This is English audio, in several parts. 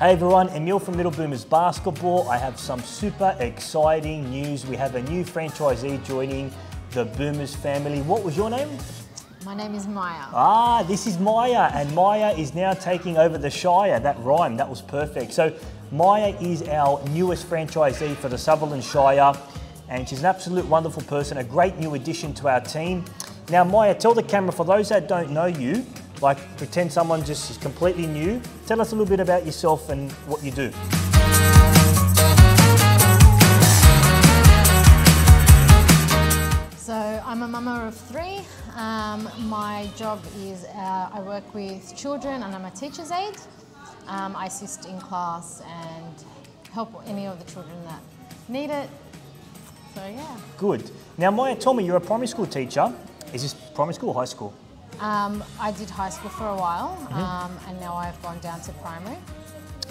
Hey everyone, Emil from Little Boomers Basketball. I have some super exciting news. We have a new franchisee joining the Boomers family. What was your name? My name is Maya. Ah, this is Maya, and Maya is now taking over the Shire. That rhyme, that was perfect. So, Maya is our newest franchisee for the Sutherland Shire, and she's an absolute wonderful person, a great new addition to our team. Now, Maya, tell the camera, for those that don't know you, like pretend someone just is completely new, tell us a little bit about yourself and what you do. So I'm a mama of three. Um, my job is uh, I work with children and I'm a teacher's aide. Um, I assist in class and help any of the children that need it. So yeah. Good. Now, Maya, tell me, you're a primary school teacher. Is this primary school or high school? Um, I did high school for a while um, and now I've gone down to primary.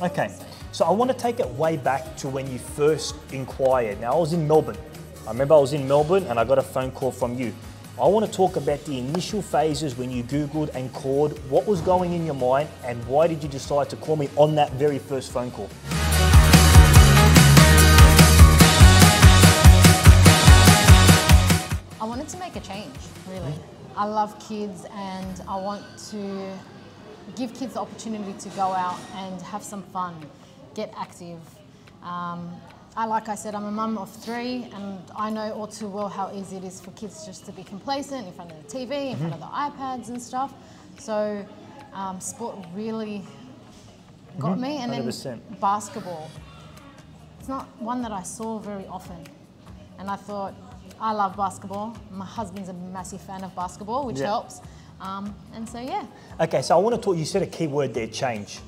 Okay, so I want to take it way back to when you first inquired. Now, I was in Melbourne. I remember I was in Melbourne and I got a phone call from you. I want to talk about the initial phases when you Googled and called. What was going in your mind and why did you decide to call me on that very first phone call? I wanted to make a change, really. I love kids and I want to give kids the opportunity to go out and have some fun, get active. Um, I, like I said, I'm a mum of three and I know all too well how easy it is for kids just to be complacent in front of the TV, in front of the iPads and stuff. So um, sport really got me. And then 100%. basketball. It's not one that I saw very often. And I thought, I love basketball. My husband's a massive fan of basketball, which Yeah. helps. Um, and so, yeah. Okay, so I want to talk, you said a key word there, change.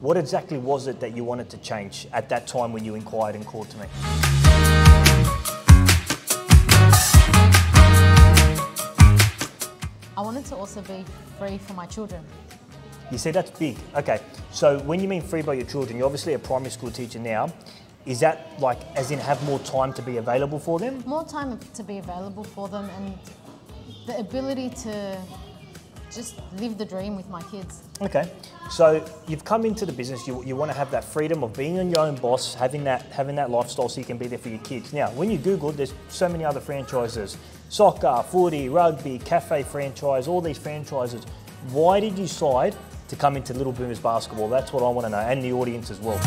What exactly was it that you wanted to change at that time when you inquired and called to me? I wanted to also be free for my children. You see, that's big. Okay, so when you mean free by your children, you're obviously a primary school teacher now. Is that like, as in have more time to be available for them? More time to be available for them and the ability to just live the dream with my kids. Okay, so you've come into the business. You, you want to have that freedom of being on your own boss, having that having that lifestyle, so you can be there for your kids. Now, when you Google, there's so many other franchises: soccer, footy, rugby, cafe franchise, all these franchises. Why did you decide to come into Little Boomers Basketball? That's what I want to know, and the audience as well.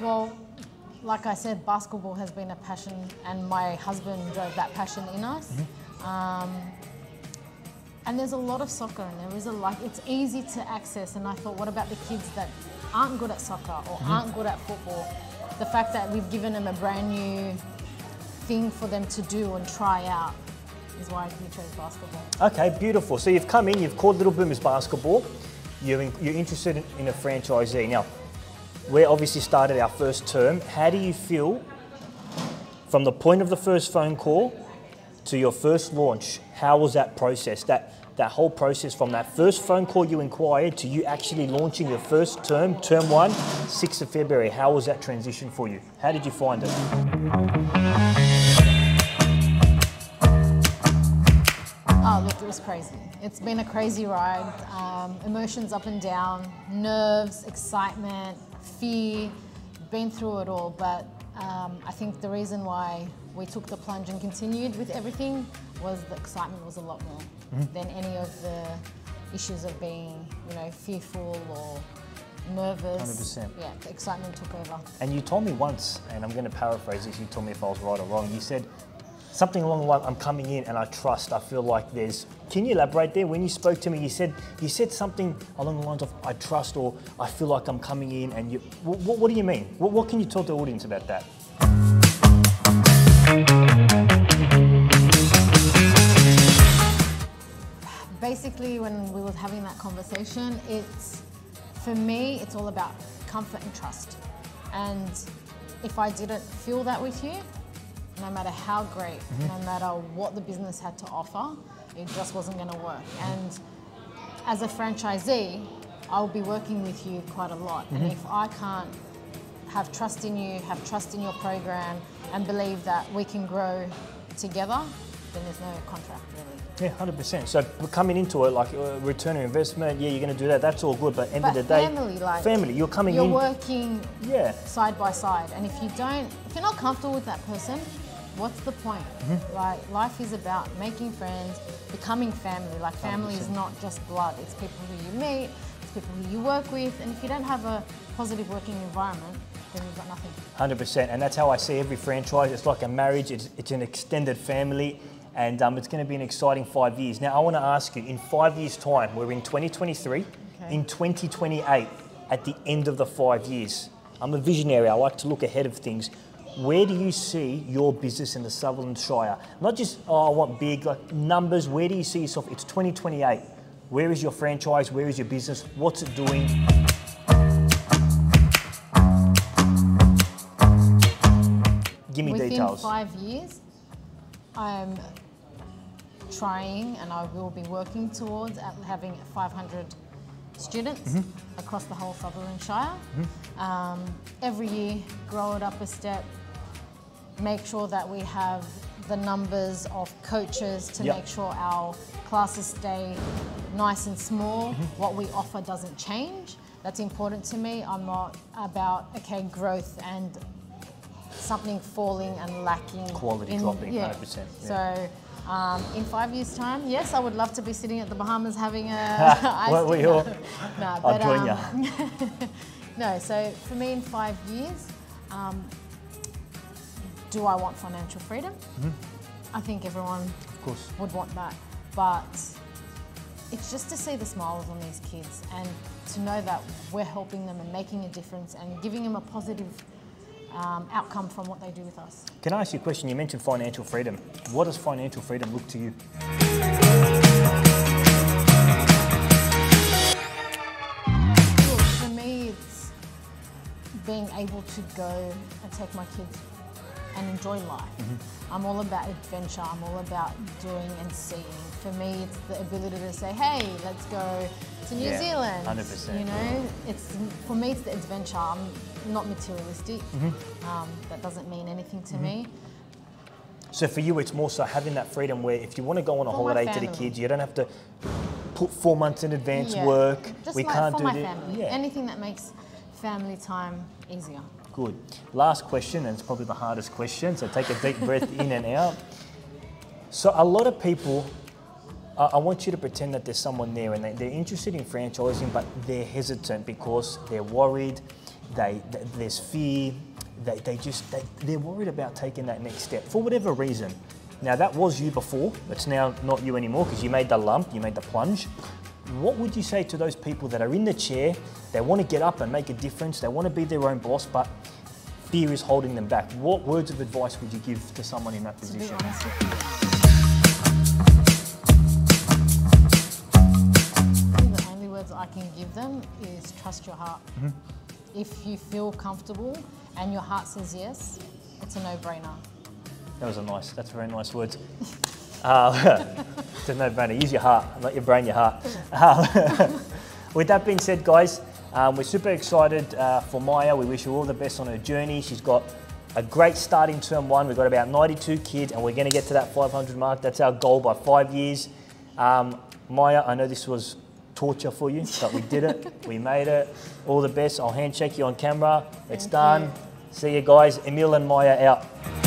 Well, like I said, basketball has been a passion, and my husband drove that passion in us. Um, and there's a lot of soccer, and there is a like it's easy to access. And I thought, what about the kids that aren't good at soccer or aren't good at football? The fact that we've given them a brand new thing for them to do and try out is why we chose basketball. Okay, beautiful. So you've come in, you've called Little Boomers Basketball. You're, in, you're interested in, in a franchisee. Now, we obviously started our first term. How do you feel from the point of the first phone call to your first launch? How was that process? That that whole process from that first phone call you inquired to you actually launching your first term, term one, 6th of February. How was that transition for you? How did you find it? Oh, look, it was crazy. It's been a crazy ride. Um, emotions up and down, nerves, excitement, fear. Been through it all, but um, I think the reason why we took the plunge and continued with everything was the excitement was a lot more than any of the issues of being, you know, fearful or nervous. 100%. Yeah, the excitement took over. And you told me once, and I'm going to paraphrase this, you told me if I was right or wrong. You said something along the line, I'm coming in and I trust, I feel like there's. Can you elaborate there? When you spoke to me, you said you said something along the lines of I trust or I feel like I'm coming in and you. What, what do you mean? What, what can you tell the audience about that? basically when we were having that conversation it's for me it's all about comfort and trust and if i didn't feel that with you no matter how great no matter what the business had to offer it just wasn't going to work and as a franchisee i'll be working with you quite a lot and if i can't have trust in you have trust in your program and believe that we can grow together then there's no contract really. Yeah, hundred percent. So coming into it like uh, return on investment. Yeah, you're going to do that. That's all good. But end But of the day, family, like family. You're coming you're in. working Yeah. side by side, and if you don't, if you're not comfortable with that person, what's the point? Mm-hmm. Like life is about making friends, becoming family. Like family is 100%. not just blood; it's people who you meet, it's people who you work with, and if you don't have a positive working environment, then you've got nothing. Hundred percent, and that's how I see every franchise. It's like a marriage. It's, it's an extended family, and um, it's going to be an exciting five years. Now, I want to ask you: in five years' time, we're in 2023. Okay. In 2028, at the end of the five years, I'm a visionary. I like to look ahead of things. Where do you see your business in the Sutherland Shire? Not just oh, I want big like numbers. Where do you see yourself? It's 2028. Where is your franchise? Where is your business? What's it doing? Give me Within details. five years, I'm trying and I will be working towards having 500 students Mm-hmm. across the whole Sutherland Shire. Um, every year, grow it up a step, make sure that we have the numbers of coaches to Yep. make sure our classes stay nice and small. Mm-hmm. What we offer doesn't change. That's important to me. I'm not about, okay, growth and something falling and lacking. Quality in, dropping, yeah. 100%, So, um, in five years' time, yes, I would love to be sitting at the Bahamas having a. iced Well, we all- no, I'll join um, ya. no, so for me in five years, um, do I want financial freedom? Mm-hmm. I think everyone Of course. would want that. But it's just to see the smiles on these kids and to know that we're helping them and making a difference and giving them a positive um, outcome from what they do with us. Can I ask you a question? You mentioned financial freedom. What does financial freedom look to you? For me, it's being able to go and take my kids and enjoy life. Mm-hmm. I'm all about adventure. I'm all about doing and seeing. For me, it's the ability to say, "Hey, let's go to New Yeah, Zealand." 100%. You know, it's for me, it's the adventure. I'm not materialistic. Mm-hmm. Um, that doesn't mean anything to me. Mm-hmm. So for you, it's more so having that freedom where if you want to go on a For holiday to the kids, you don't have to put four months in advance Yeah. work. Just we like can't for do my this. family. Yeah. Anything that makes family time easier. Good. Last question, and it's probably the hardest question. So take a deep breath in and out. So a lot of people, I, I want you to pretend that there's someone there and they, they're interested in franchising, but they're hesitant because they're worried. They, th there's fear. They, they just they, they're worried about taking that next step for whatever reason. Now that was you before. It's now not you anymore because you made the lump, you made the plunge. What would you say to those people that are in the chair? They want to get up and make a difference. They want to be their own boss, but fear is holding them back. What words of advice would you give to someone in that To position? honest with you. I think the only words I can give them is trust your heart. Mm-hmm. If you feel comfortable and your heart says yes, it's a no-brainer. That was a nice. That's very nice words. Uh, it's a no-brainer. Use your heart, not your brain. Your heart. Um, with that being said, guys, um, we're super excited uh, for Maya. We wish her all the best on her journey. She's got a great start in term one. We've got about 92 kids, and we're going to get to that 500 mark. That's our goal by five years. Um, Maya, I know this was torture for you, but we did it. we made it. All the best. I'll handshake you on camera. It's Thank done. you. See you guys. Emil and Maya out.